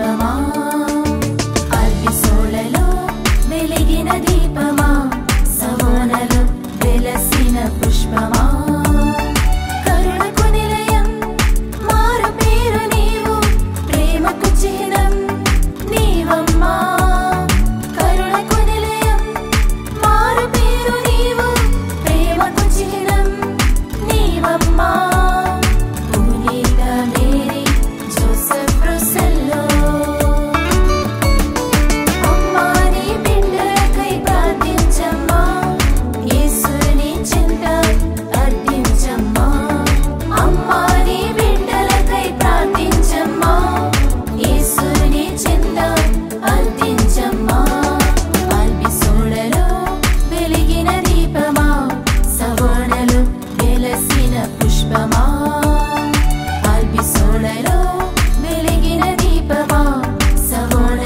la मेलगिन दीपमा सहोळ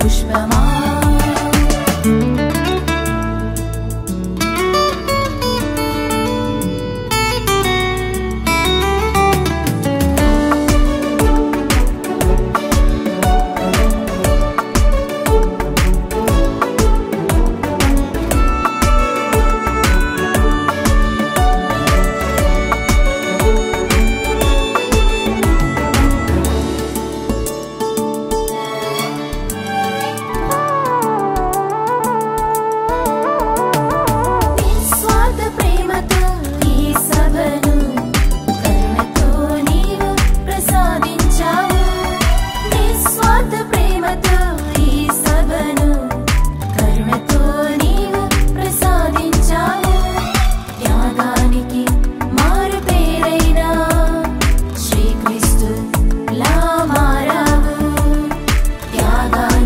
पुष्पमा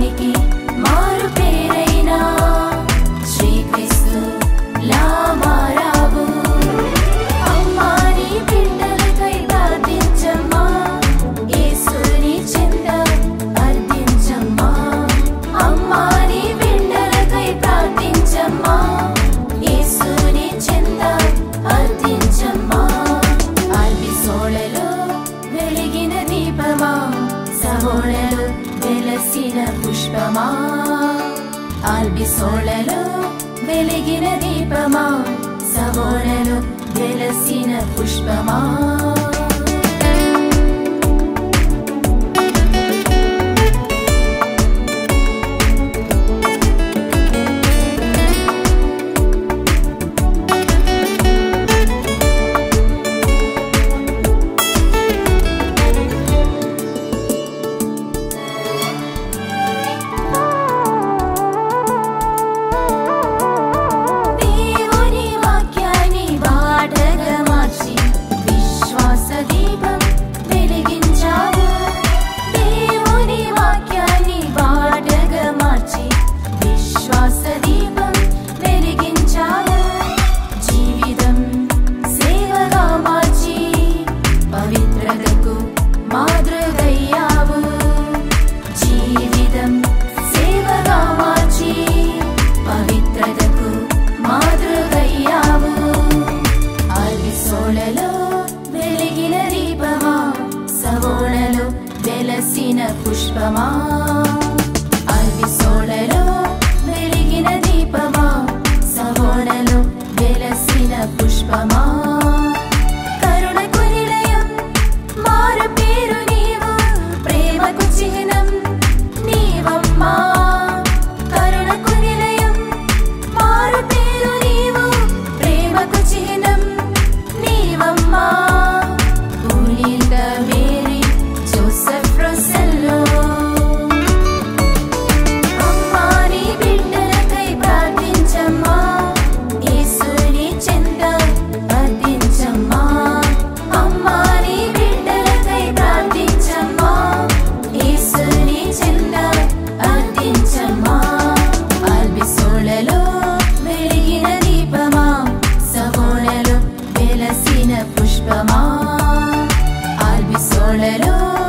Nikki. ोळलो వెలిగిన దీపమా सवलो वेलस పుష్పమా by my Hello.